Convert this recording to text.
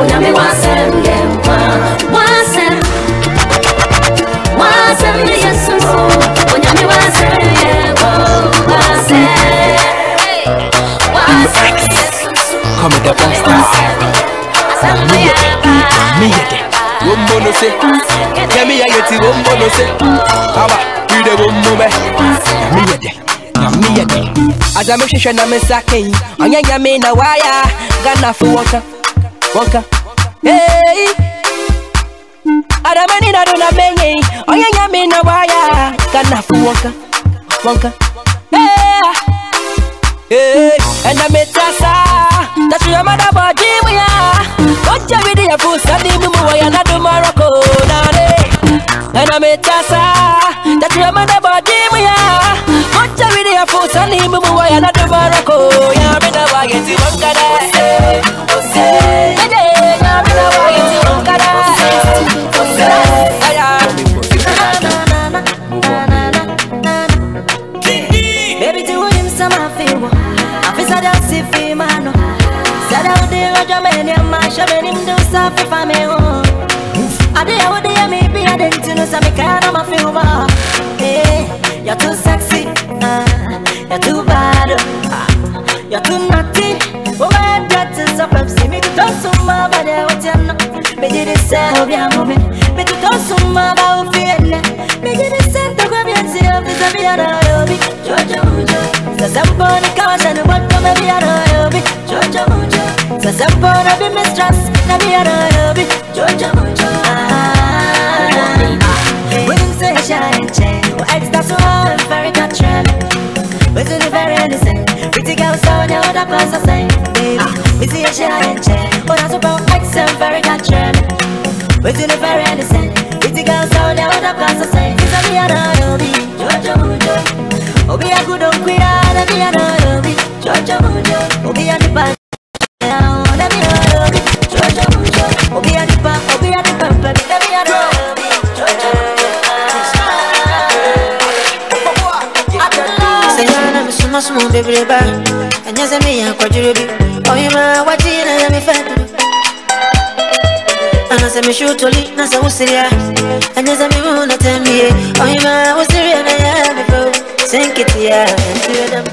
onyame wasɛm yɛ nkwa. Wasɛm wasɛm ne yɛ sunso onyame wasɛm yɛ nkwa. Wasɛm wasɛm ne yɛ sunso kɔmi dɛ bɔnsa asɛm ne yɛ ba ne yɛ dɛ se kɛmi yɛ yɛ ti wombono se aba yi de wombo bɛ ne yɛ dɛ me yet. As I'm a shisha, I'm a sake. On your yamina wire, Ghana for water, water. Hey, Adamani na dona menye, anya nyame na waya, Ghana for wonka, wonka. Hey, hey, and I'm a tasa, that's your mother body we are. What you with your food, Sunday, Mumu, and I do Morocco, and I'm a tasa, that's your mother body we are. What you with your food, Sunday, Mumu, and I do Roger man, yeah, man Show me him do a I I didn't know some kind of feel Hey, you're too sexy, uh, you're too bad, uh, you're too naughty. Oh, my God, is a Pepsi. Me to toss some but I want you know. Me did it say, oh, yeah, mommy. Me to toss some So, some boy, I be mistrust, na be a lobby. Jojo, Jojo. Ah, him say shine, chain, well, ex that's all very. But to the very innocent, pretty girl, so now that cause I say, baby, we see a shine, chain, well, that's about ex and very. But to the very innocent, pretty girl, so now that cause I say, it's a me and I, Obi, Jojo Mujo, Obi a good on queer, and me and yana mi suma suma bebre ba Anya se mi ya kwajuru bi. Oyima wajina ya mi fetu Ana se mi shutoli na se usiria. Anya se mi muna temie Oyima usiria na ya mi fo Senkiti ya Enti wedam